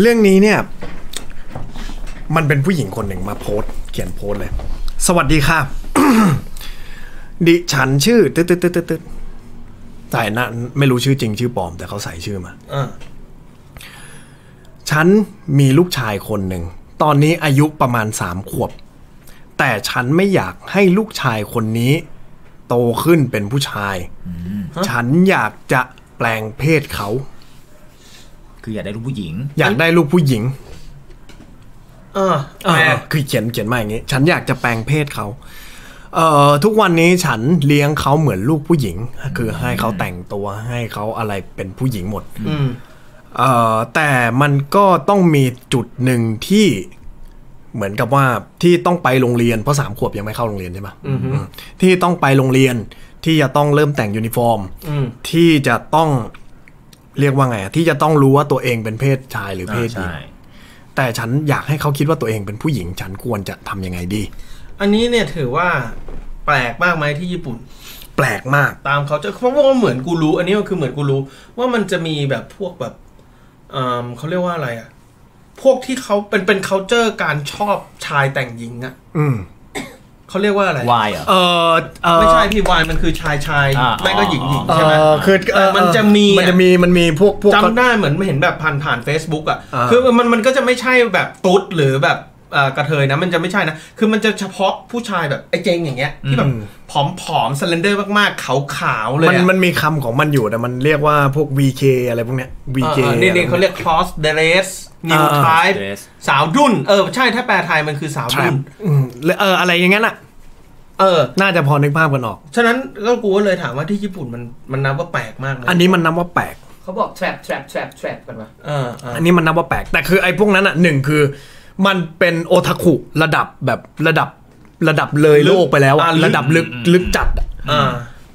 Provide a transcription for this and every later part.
เรื่องนี้เนี่ย มันเป็นผู้หญิงคนหนึ่งมาโพสต์เขียนโพสต์เลย สวัสดีค่ะ ดิฉันชื่อตึ๊ดตึ๊ดตึ๊ดตึ๊ดตึ๊ดแต่นะไม่รู้ชื่อจริงชื่อปลอม แต่เขาใส่ชื่อมาอ่าฉันมีลูกชายคนหนึ่ง ตอนนี้อายุประมาณสามขวบ แต่ฉันไม่อยากให้ลูกชายคนนี้ โตขึ้นเป็นผู้ชาย ฉันอยากจะแปลงเพศเขา คืออยากได้ลูกผู้หญิง อยากได้ลูกผู้หญิงอ่าเออแปลคือเขียนเขียนมาอย่างนี้ ฉันอยากจะแปลงเพศเขาเอ่อทุกวันนี้ฉันเลี้ยงเขาเหมือนลูกผู้หญิง คือให้เขาแต่งตัวให้เขาอะไรเป็นผู้หญิงหมดอืมเอ่อแต่มันก็ต้องมีจุดหนึ่งที่เหมือนกับว่าที่ต้องไปโรงเรียนเพราะสามขวบยังไม่เข้าโรงเรียนใช่ไหมอืมที่ต้องไปโรงเรียนที่จะต้องเริ่มแต่งยูนิฟอร์มอืมที่จะต้อง เรียกว่าไงอะที่จะต้องรู้ว่าตัวเองเป็นเพศชายหรือเพศหญิงใช่แต่ฉันอยากให้เขาคิดว่าตัวเองเป็นผู้หญิง ฉันควรจะทำยังไงดี อันนี้เนี่ยถือว่าแปลกมากไหมที่ญี่ปุ่น แปลกมากตามเขาจะเพราะว่าเหมือนกูรู้ อันนี้มันคือเหมือนกูรู้ ว่ามันจะมีแบบพวกแบบเอ่อเขาเรียกว่าอะไรอะพวกที่เขาเป็นเป็น culture การชอบชายแต่งหญิงอะอืม เขาเรียกว่าอะไรวายเหรอเออเออไม่ใช่พี่วายมันคือชายชายอ่าไม่ก็หญิงหญิงเอใช่ไหมอคือเออมันจะมีมันจะมีมันมีพวกพวกจำได้เหมือนเห็นแบบผ่านผ่าน Facebook อะอ่าคือมันมันก็จะไม่ใช่แบบตุ๊ดหรือแบบเอ่อ กระเทยนะมันจะไม่ใช่นะ คือมันจะเฉพาะผู้ชายแบบไอ้เจงอย่างเงี้ยที่แบบผอมๆสเลนเดอร์มากๆ ขาวๆเลยมันอะมันมีคำของมันอยู่แต่มันเรียกว่าพวก VK อะไรพวกเนี้ย VK เออนี่นี่เขาเรียก cross dress new อ่า type dress สาวดุนเออ ใช่ถ้าแปลไทยมันคือสาวครัดุบนอืมแล้วเอออะไรอย่างงั้นอะเออ น่าจะพอนึกภาพกันออก ฉะนั้นก็กูก็เลยถามว่าที่ญี่ปุ่นมันมันนับว่าแปลกมากไหมอันนี้มันนับว่าแปลกเขาบอก trap trap trap trap กันวะเออเอออันนี้มันนับว่าแปลกแต่คือไอ้พวกนั้นอะหนึ่งคือ มันเป็นโอทาคุระดับแบบระดับระดับเลยโลกไปแล้วอะระดับลึกลึกจัดอะอ่า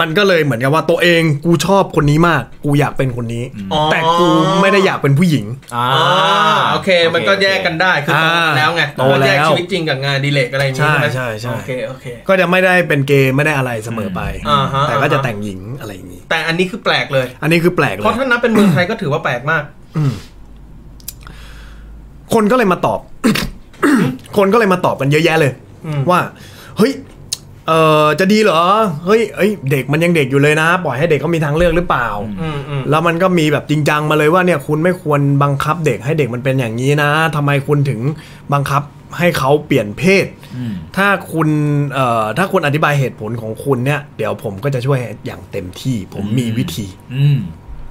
มันก็เลยเหมือนกับว่าตัวเองกูชอบคนนี้มาก กูอยากเป็นคนนี้อ๋อแต่กูไม่ได้อยากเป็นผู้หญิงอ่าอ่าโอเค มันก็แยกกันได้คือโตอ่าแล้วไงโตแล้วแยกชีวิตจริงกับงานอดีเลกอะไรอย่างงี้ใช่ไหมใช่ใช่โอเคโอเคก็จะไม่ได้เป็นเกย์ไม่ได้อะไรเสมอไปอ่าฮะแต่ก็จะอ่าฮะแต่งหญิงอะไรอย่างนี้ แต่อันนี้คือแปลกเลย อันนี้คือแปลกเลเพราะยถ้านับเป็นเมืองไทยก็ถือว่าแปลกมากคนก็เลยมาตอบ คนก็เลยมาตอบกันเยอะแยะเลยอืมว่า เฮ้ยเออจะดีเหรอ เฮ้ยเอ้ย เด็กมันยังเด็กอยู่เลยนะ ปล่อยให้เด็กเขามีทางเลือกหรือเปล่าอืมอืมแล้วมันก็มีแบบจริงจังมาเลยว่าเนี่ยคุณไม่ควรบังคับเด็กให้เด็กมันเป็นอย่างนี้นะทำไมคุณถึงบังคับให้เขาเปลี่ยนเพศอืมถ้าคุณเอ่อถ้าคุณอธิบายเหตุผลของคุณเนี่ย เดี๋ยวผมก็จะช่วยอย่างเต็มที่ ผมมีวิธี อืม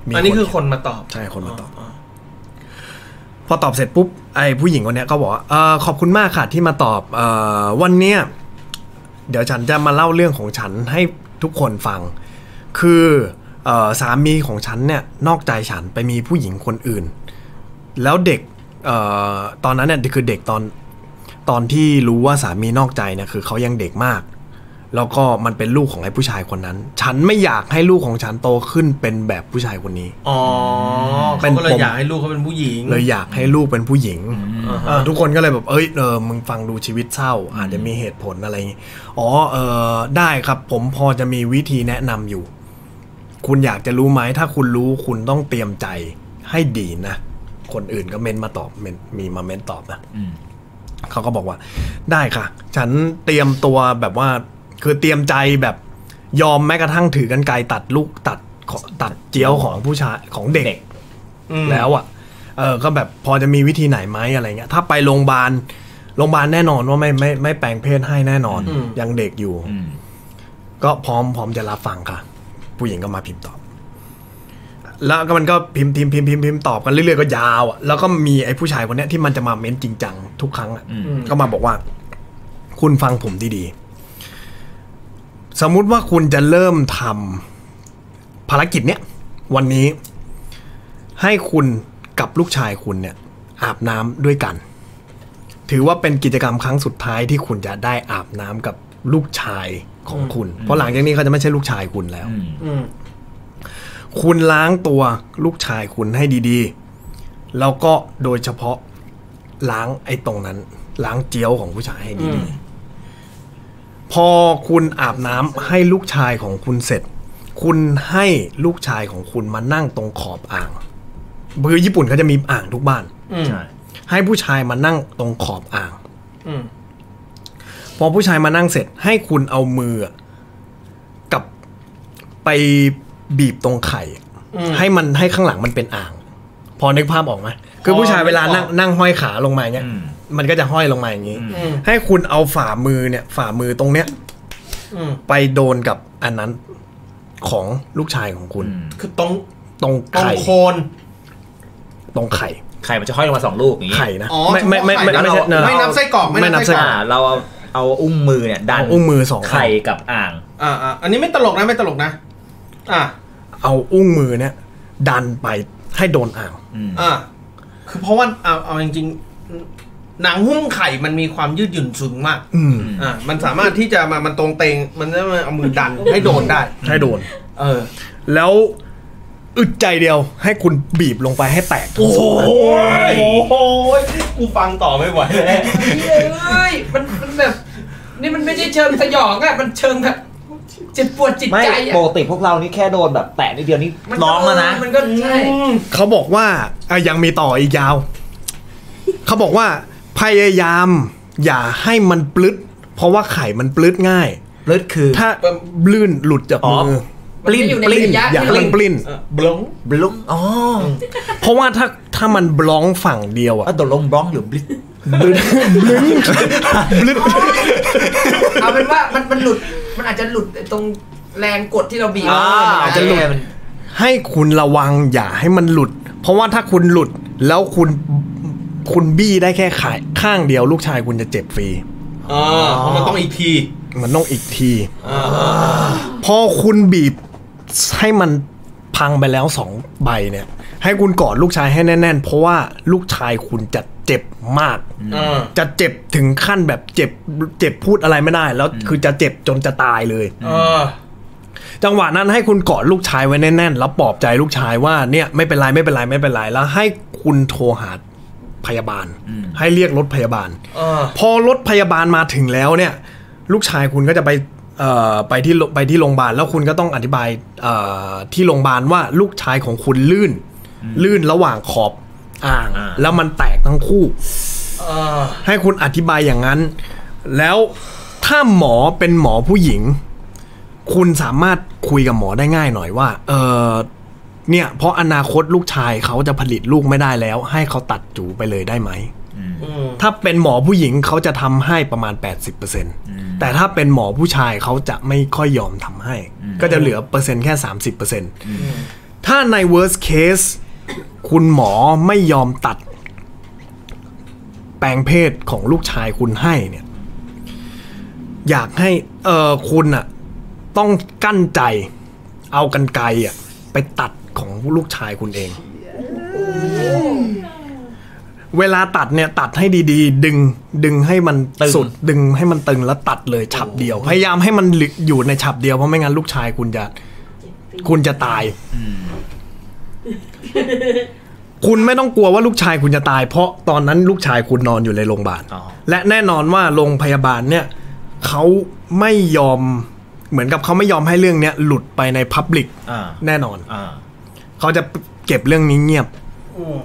มีอันนี้คือคนมาตอบ ใช่ คนมาตอบพ อตอบเสร็จปุ๊บไอ้ผู้หญิงคนนี้ก็บอกว่าเออขอบคุณมากค่ะที่มาตอบเออวันเนี้ยเดี๋ยวฉันจะมาเล่าเรื่องของฉันให้ทุกคนฟัง คือออสามีของฉันเนี่ยนอกใจฉันไปมีผู้หญิงคนอื่น แล้วเด็กออตอนนั้นเนี่ยคือเด็กตอนตอนที่รู้ว่าสามีนอกใจเนี่ยคือเขายังเด็กมาก แล้วก็มันเป็นลูกของไอ้ผู้ชายคนนั้น ฉันไม่อยากให้ลูกของฉันโตขึ้นเป็นแบบผู้ชายคนนี้ อ๋อเป็เขานก็เลยปมอยากให้ลูกเขาเป็นผู้หญิง เลยอยากให้ลูกเป็นผู้หญิงอ่าฮะเออทุกคนก็เลยแบบเอ้ยเออมึงฟังดูชีวิตเศร้า อาจจะมีเหตุผลอะไรอย่างงี้อ๋อเออได้ครับ ผมพอจะมีวิธีแนะนำอยู่ คุณอยากจะรู้ไหมถ้าคุณรู้คุณต้องเตรียมใจให้ดีนะคนอื่นก็เมนมาตอบเมนมีมาเมนตอบนะอืมเขาก็บอกว่า ได้ค่ะ ฉันเตรียมตัวแบบว่า คือเตรียมใจแบบยอมแม้กระทั่งถือกันไกรตัดลูกตัดขอตัดเจียวของผู้ชายของเด็กเด็กอืมแล้วอะ เออก็แบบพอจะมีวิธีไหนไหมอะไรเงี้ย ถ้าไปโรงพยาบาลโรงพยาบาลแน่นอนว่าไม่ไม่ไม่แปลงเพศให้แน่นอน ยังเด็กอยู่อืมก็พร้อมพร้อมจะรับฟังค่ะ ผู้หญิงก็มาพิมพ์ตอบ แล้วก็มันก็พิมพ์พิมพ์พิมพ์พิมพ์พิมพ์ตอบกันเรื่อยๆก็ยาวอะแล้วก็มีไอ้ผู้ชายคนเนี้ยที่มันจะมาเม้นจริงจังทุกครั้งอะอืมก็มาบอกว่า คุณฟังผมดีๆ สมมุติว่าคุณจะเริ่มทำภารกิจเนี้ยวันนี้ ให้คุณกับลูกชายคุณเนี่ยอาบน้ำด้วยกัน ถือว่าเป็นกิจกรรมครั้งสุดท้ายที่คุณจะได้อาบน้ำกับลูกชายของคุณ เพราะหลังจากนี้เขาจะไม่ใช่ลูกชายคุณแล้วอืมอืมคุณล้างตัวลูกชายคุณให้ดีๆ แล้วก็โดยเฉพาะล้างไอ้ตรงนั้น ล้างเจียวของผู้ชายให้อืดีมๆ พอคุณอาบน้ำให้ลูกชายของคุณเสร็จ คุณให้ลูกชายของคุณมานั่งตรงขอบอ่างคือญี่ปุ่นเขาจะมีอ่างทุกบ้านอืมใช่ให้ผู้ชายมานั่งตรงขอบอ่างอืมพอผู้ชายมานั่งเสร็จ ให้คุณเอามืออะกับไปบีบตรงไข่อืมให้มันให้ข้างหลังมันเป็นอ่าง พอนึกภาพออกไหมคือผู้ชายเวลานั่งนึกออกนั่งห้อยขาลงมาเงี้ยอื มมันก็จะห้อยลงมาอย่างนี้อืมให้คุณเอาฝ่ามือเนี่ย ฝ่ามือตรงเนี้ยอืมไปโดนกับอันนั้นของลูกชายของคุณอืมคือตรงตรงตรงไข่ โคนตรงไข่ ไข่มันจะห้อยลงมาสองลูกอย่างงี้ไข่นะ อ๋อไม่ไม่ไม่ไม่เฉพาะไข่ไม่ใช่แล้วเราเนอะ ไม่นับไส้กรอกไม่ไม่นันับบไส้ไส้กกรรออกกอ่าเราเอาเอาอุ้งมือเนี่ยดันเอาอุ้งมือสองไข่กับอ่าง อ่าอ่าอันนี้ไม่ตลกนะไม่ตลกนะ อ่าเอาอุ้งมือเนี่ย ดันไปให้โดนอ่างอืมอ่าคือเพราะว่าเอาเอาจริงๆ หนังหุ้มไข่มันมีความยืดหยุ่นสูงมากอืมอ่ามันสามารถที่จะมามันตรงเตง มันจะมาเอามือดันให้โดนได้ ให้โดน เออ แล้วอึดใจเดียวให้คุณบีบลงไปให้แตกทั้งสองอันโอ้โหกูฟังต่อไม่ไหวแล้ว เฮ้ยมันมันแบบ นี่มันไม่ใช่เชิงสยองอะมันเชิงแบบเจ็บปวดจิตไม่ใจอะปกติพวกเรานี่แค่โดนแบบแตะนิดเดียวนี่มันร้องแล้วนะ มันก็ใช่ เขาบอกว่าอะยังมีต่ออีกยาว เขาบอกว่า พยายามอย่าให้มันปลึด เพราะว่าไข่มันปลึดง่าย เลือดคือ ถ้าลื่นหลุดจากอ๋อมือมันไม่อยู่ในปลิ้นระยะ อย่าให้มันปลิ้นเออบลงบลุกอ๋อเพราะว่าถ้าถ้ามันบล้องฝั่งเดียวอะ อะตกลงบล็อกหรือบลิกบลึดบลึดเอาเป็นว่ามันมันหลุดมันอาจจะหลุดตรงแรงกดที่เราบีบอ่าอาจจะหลุดมันให้คุณระวังอย่าให้มันหลุด เพราะว่าถ้าคุณหลุดแล้วคุณ คุณบี้ได้แค่ขายข้างเดียวลูกชายคุณจะเจ็บฟรีอ่าเพราะมันต้องอีกที มันต้องอีกทีอ่าพอคุณบีบให้มันพังไปแล้วสองใบเนี่ย ให้คุณกอดลูกชายให้แน่นๆ เพราะว่าลูกชายคุณจะเจ็บมาก อ่าจะเจ็บถึงขั้นแบบเจ็บเจ็บพูดอะไรไม่ได้ แล้วคือจะเจ็บจนจะตายเลย อ่าจังหวะนั้นให้คุณกอดลูกชายไว้แน่นๆ แล้วปลอบใจลูกชายว่าเนี่ยไม่เป็นไรไม่เป็นไรไม่เป็นไรแล้วให้คุณโทรหา พยาบาล ให้เรียกรถพยาบาลอ่าพอรถพยาบาลมาถึงแล้วเนี่ย ลูกชายคุณก็จะไปเอ่อไปที่โรไปที่โรงพยาบาลแล้วคุณก็ต้องอธิบายเอ่อที่โรงพยาบาลว่าลูกชายของคุณลื่น ลื่นระหว่างขอบอ่างอ่าแล้วมันแตกทั้งคู่อ่าให้คุณอธิบายอย่างนั้น แล้วถ้าหมอเป็นหมอผู้หญิง คุณสามารถคุยกับหมอได้ง่ายหน่อยว่า เออ เนี่ยเพราะอนาคตลูกชายเขาจะผลิตลูกไม่ได้แล้ว ให้เขาตัดจูไปเลยได้ไหมอืมถ้าเป็นหมอผู้หญิงเขาจะทำให้ประมาณ 80%แต่ถ้าเป็นหมอผู้ชายเขาจะไม่ค่อยยอมทำให้ ก็จะเหลือเปอร์เซ็นต์แค่ 30%ถ้าใน worst case คุณหมอไม่ยอมตัด แปลงเพศของลูกชายคุณให้เนี่ย อยากให้เออคุณอะต้องกั้นใจ เอากันไกลอะไปตัดของ ลูกชายคุณเอง เวลาตัดเนี่ยตัดให้ดีๆ ดึงดึงให้มันตึงสุดดึงให้มันตึงแล้วตัดเลยฉับเดียว พยายามให้มันหลึกอยู่ในฉับเดียวเพราะไม่งั้นลูกชายคุณจะ คุณจะตายคุณไม่ต้องกลัวว่าลูกชายคุณจะตาย เพราะตอนนั้นลูกชายคุณนอนอยู่ในโรงพยาบาลอ๋อและแน่นอนว่าโรงพยาบาลเนี่ยเขาไม่ยอมเหมือนกับเขาไม่ยอมให้เรื่องเนี้ยหลุดไปในพับลิกอ่าแน่นอนอ่า เขาจะเก็บเรื่องนี้เงียบ อืม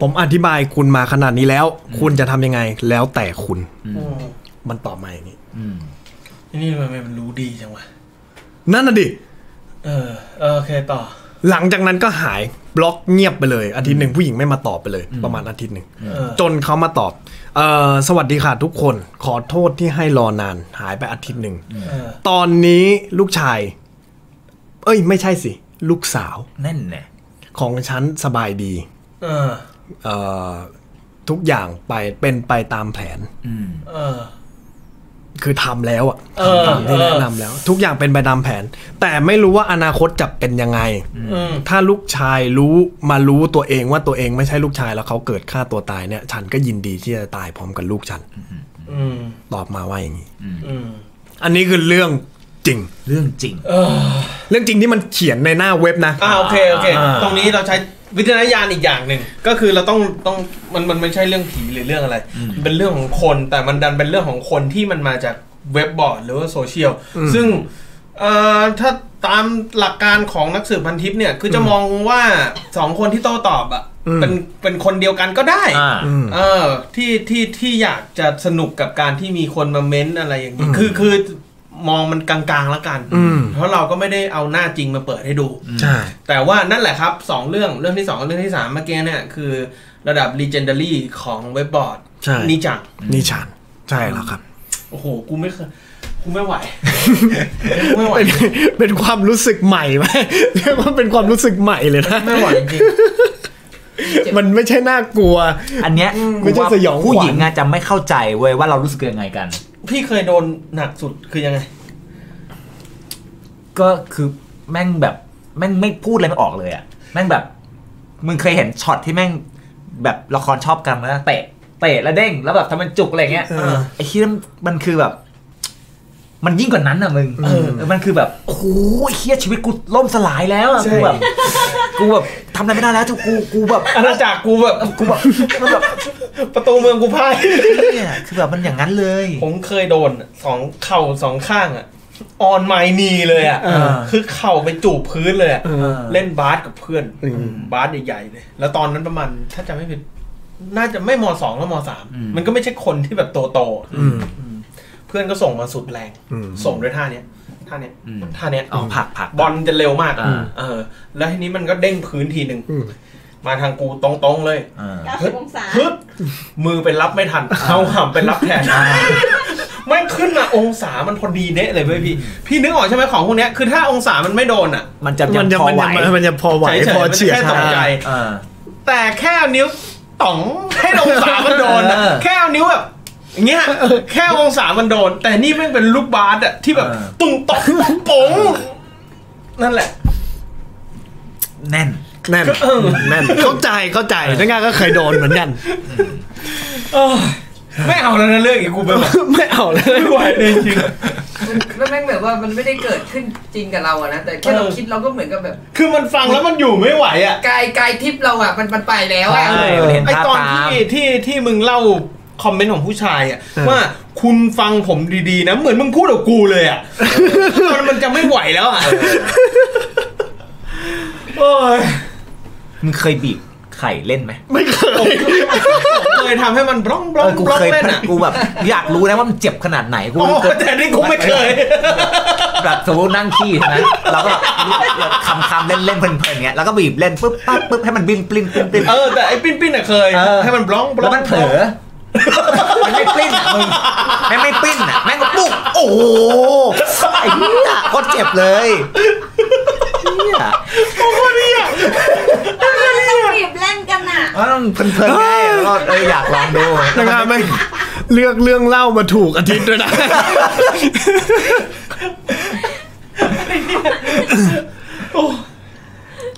ผมอธิบายคุณมาขนาดนี้แล้ว คุณจะทำยังไงแล้วแต่คุณ อืมมันตอบมาอย่างนี้ อืมนี่ทำไมมันรู้ดีจังวะนั่นน่ะดิ เออเออโอเคต่อ หลังจากนั้นก็หายบล็อกเงียบไปเลย อาทิตย์หนึ่งผู้หญิงไม่มาตอบไปเลย ประมาณอาทิตย์หนึ่งเออ จนเขามาตอบเออสวัสดีค่ะทุกคน ขอโทษที่ให้รอนาน หายไปอาทิตย์หนึ่ง เออตอนนี้ลูกชาย เอ้ย ไม่ใช่สิ ลูกสาว แน่นแน่ ของฉันสบายดีเออเอ่อทุกอย่างไปเป็นไปตามแผนอืมเออคือทำแล้วอะเออทำที่เออแนะนำแล้ว ทุกอย่างเป็นไปตามแผน แต่ไม่รู้ว่าอนาคตจะเป็นยังไงอืมถ้าลูกชายรู้มารู้ตัวเองว่าตัวเองไม่ใช่ลูกชายแล้วเขาเกิดฆ่าตัวตายเนี่ย ฉันก็ยินดีที่จะตายพร้อมกับลูกฉันอืมตอบมาว่าอย่างนี้อืมอันนี้คือเรื่อง จริง เรื่องจริงเออเรื่องจริงที่มันเขียนในหน้าเว็บนะ อ่าโอเคโอเคอ่าตรงนี้เราใช้วิจารณญาณอีกอย่างหนึ่งก็คือเราต้องต้องมันมันไม่ใช่เรื่องผีหรือเรื่องอะไร มันเป็นเรื่องของคนแต่มันดันเป็นเรื่องของคนที่มันมาจากเว็บบอร์ดหรือว่าโซเชียลซึ่งเอ่อถ้าตามหลักการของนักสืบพันทิปเนี่ยคือจะมองว่าสองคนที่โต้ตอบอะอืมเป็นเป็นคนเดียวกันก็ได้อ่าอืมเออที่ที่ที่อยากจะสนุกกับการที่มีคนมาเม้นอะไรอย่างนี้อืมคือคือ มองมันกลางๆแล้วกันอืมเพราะเราก็ไม่ได้เอาหน้าจริงมาเปิดให้ดูใช่แต่ว่านั่นแหละครับสองเรื่องเรื่องที่สองกับเรื่องที่สามเมื่อกี้เนี่ยคือระดับ legendary ของเว็บบอร์ดใช่นี่จังนี่ฉันใช่แล้วครับ โอ้โห กูไม่เคยกูไม่ไหวกูไม่ไหวเป็นเป็นความรู้สึกใหม่ไหมเรียกว่าเป็นความรู้สึกใหม่เลยนะ ไม่ไหวจริง มันไม่ใช่น่ากลัว อันเนี้ยไม่ใช่กูว่าสยองขวัญผู้หญิงอะจะไม่เข้าใจเว้ยว่าเรารู้สึกยังไงกันๆพี่เคยโดนหนักสุดคือยังไง ก็คือแม่งแบบแม่งไม่พูดอะไรไม่ออกเลยอะแม่งแบบมึงเคยเห็นช็อตที่แม่งแบบละครชอบกันนะเตะเตะแล้วเด้งแล้วแบบทำเป็นจุกอะไรเงี้ยเออไอ้ที่มันคือแบบ มันยิ่งกว่านั้นอะมึงเออเออมันคือแบบโอ้โหไอ้เฮียชีวิตกูล่มสลายแล้วอะใช่กูแบบกูแบบทำอะไรไม่ได้แล้วจูกูกูแบบอาณาจักรกูแบบกูแบบมันแบบประตูเมืองกูพ่ายเนี่ยคือแบบมันอย่างนั้นเลย ผมเคยโดนสองเข่าสองข้างอะออนไมนีเลยอะเออคือเข่าไปจูบพื้นเลยอะเออเล่นบาสกับเพื่อนอืมบาสใหญ่ๆเลยแล้วตอนนั้นประมาณถ้าจำไม่ผิดน่าจะไม่มสองแล้วมสามอืมมันก็ไม่ใช่คนที่แบบโตโตๆอืม เพื่อนก็ส่งมาสุดแรงอืมส่งด้วยท่าเนี้ยท่าเนี้ยอืมท่าเนี้ยอ๋อผลักผลักบอลจะเร็วมากอ่าเออ แล้วทีนี้มันก็เด้งพื้นทีหนึ่งอืมมาทางกูตรงๆเลยอ่า90องศาฮึดมือเป็นรับไม่ทันเอาห่ำเป็นรับแทนไม่งขึ้นมาองศามันพอดีเดะเลยเว้ยพี่ พี่นึกออกใช่ไหมของพวกเนี้ยคือถ้าองศามันไม่โดนอะมันจะมันจะพอมันไหวจะมันจะพอไหวเฉยๆพอเฉียดมันจะแค่ตกใจอ่าแต่แค่เอานิ้วต่องให้องศามันโดนอะเออแค่เอานิ้วแบบ อย่างเงี้ยแค่องศามันโดน แต่นี่แม่งเป็นลูกบาสอะที่แบบเออตุ้งตอกป๋งนั่นแหละ แน่นแน่นเออแน่นเข้าใจเข้าใจนักงานก็เคยโดนเหมือนกันเออไม่เอาแล้วนะเรื่องอีกกูไปแบบไม่เอาเลยไม่ไหวเลยจริงแล้วแม่งแบบว่ามันไม่ได้เกิดขึ้นจริงกับเราอะนะแต่แค่เราเออคิดเราก็เหมือนกับแบบ คือมันฟังแล้วมันอยู่ไม่ไหวอะกายกายทิพย์เราอะมันมันไปแล้วอะใช่มันเห็นไอภาพตอนตามที่ที่ที่มึงเล่า คอมเมนต์ของผู้ชายอะเออว่าคุณฟังผมดีๆนะ เหมือนมึงพูดกับกูเลยอะตอนมันจะไม่ไหวแล้วอะโอ้ยมึงเคยบีบไข่เล่นไหมไม่เคยผมเคยทำให้มันบล็องบล็เอองอกูบล็องเคยเล่นอะกูแบบอยากรู้นะว่ามันเจ็บขนาดไหนกูโอ้เกิดแต่นี่กูไม่เคยแบบสมมตินั่งขี้ใช่ไหมแล้วก็คำคำๆเล่นเล่นๆเพลินๆเงี้ยแล้วก็บีบเล่นปุ๊บปั๊บปุ๊บให้มันบินปลิ้นปลิ้นปลิ้นเออแต่ไอ้ปิ้นปิ้นอะเคยเออให้มันบล็องบล็แล้องวมันเผลอ มันไม่ปลิ้นอะมึงแม่งไม่ปลิ้นอะแม่งก็ปุ๊บโอ้โหไอ้เหี้ยโคตรเจ็บเลยเหี้ยต้องบีบเล่นกันอะก็ต้องเพลินๆไงแล้วก็เอออยากลองดูนักงานไม่เลือกเรื่องเล่ามาถูกอาทิตย์ด้วยนะ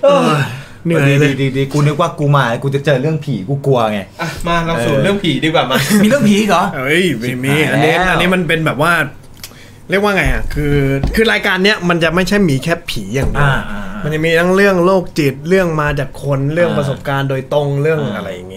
เออ เหนื่อยเลยดีๆดีๆกูนึกว่ากูมากูจะเจอเรื่องผีกูกลัวไงอะมาเราสู่เออเรื่องผีดีกว่ามามีเรื่องผีอีกเหรอเอ้ยไม่มีชิบหายอันนี้แล้วอันนี้มันเป็นแบบว่า เรียกว่าไงอะคือคือรายการเนี้ยมันจะไม่ใช่มีแค่ผีอย่างเดียวอ่าอ่าอ่ามัมันจะมีทั้งเรื่องโรคจิตเรื่องมาจากคนเรื่องอ่าประสบการณ์โดยตรงเรื่องอ่าอะไรอย่าง